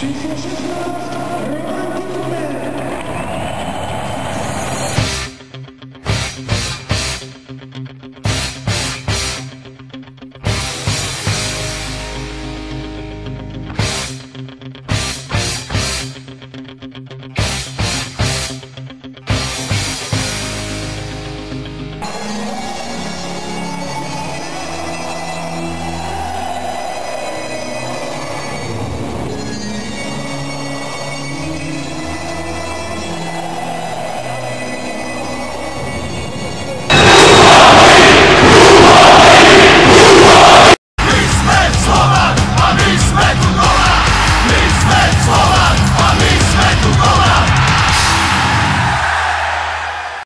Jesus is